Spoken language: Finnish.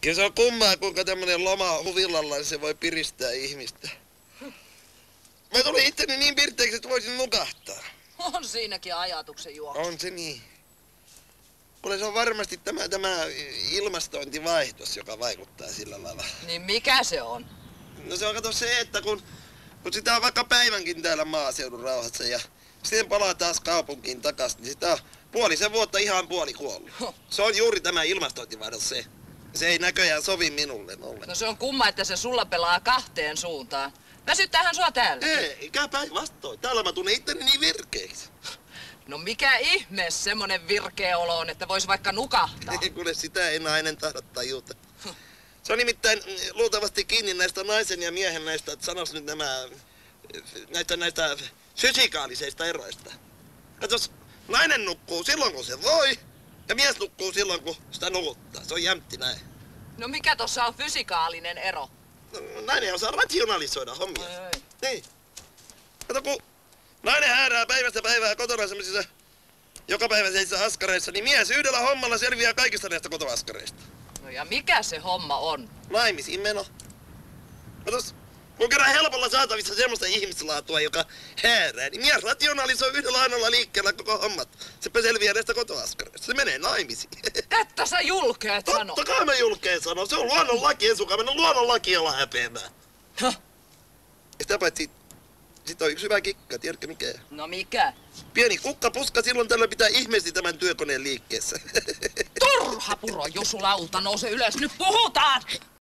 Kyllä se on kummaa, kuinka tämmönen loma huvillalla niin se voi piristää ihmistä. Mä tulin itteni niin pirteeksi, että voisin nukahtaa. On siinäkin ajatuksen juoksu. On se niin. Kuule se on varmasti tämä, tämä ilmastointivaihtos, joka vaikuttaa sillä lailla. Niin mikä se on? No se on kato se, että kun, kun sitä on vaikka päivänkin täällä maaseudun rauhassa ja sitten palaa taas kaupunkiin takaisin, niin sitä on puolisen vuotta ihan puoli kuollut. Se on juuri tämä ilmastointivaihdos se. Se ei näköjään sovi minulle ollenkaan. No se on kumma, että se sulla pelaa kahteen suuntaan. Väsyttäähän sua täällä. Eikä päinvastoin. Täällä mä tunnen itteni niin virkeiksi. No mikä ihme semmonen virkeä olo on, että vois vaikka nukahtaa? Kuule sitä ei nainen tahdo tajuta. Se on nimittäin mm, luultavasti kiinni näistä naisen ja miehen näistä, että sanois nyt nämä, näistä, näistä fysikaalisista eroista. Katos, nainen nukkuu silloin kun se voi, ja mies nukkuu silloin kun sitä nukuttaa. Se on jämtti näin. No mikä tossa on fysikaalinen ero? No, Nainen osaa rationalisoida hommia. Ei. Niin. Kato, kun nainen häärää päivästä päivää kotona semmoisissa joka päivä seisissä askareissa, niin mies yhdellä hommalla selviää kaikista näistä kotoaskareista. No ja mikä se homma on? Naimisiin meno. Katos, kun kerran helpolla saatavissa semmoista ihmislaatua, joka häärää, niin mies rationalisoi yhdellä ainoalla liikkeellä koko hommat. Se selviää näistä kotoaskareista. Se menee naimisiin. Tätä sä julkeet sano. Totta kai mä julkeen sanon. Se on luonnonlaki, en sukaan mennä luonnonlaki olla häpeämään. Häh? Ja sitä paitsi, sit on yksi hyvä kikka, tiedätkö mikä? No mikä? Pieni kukkapuska silloin tällä pitää ihmeesti tämän työkoneen liikkeessä. Turha puro, Josulauta, nouse ylös, nyt puhutaan!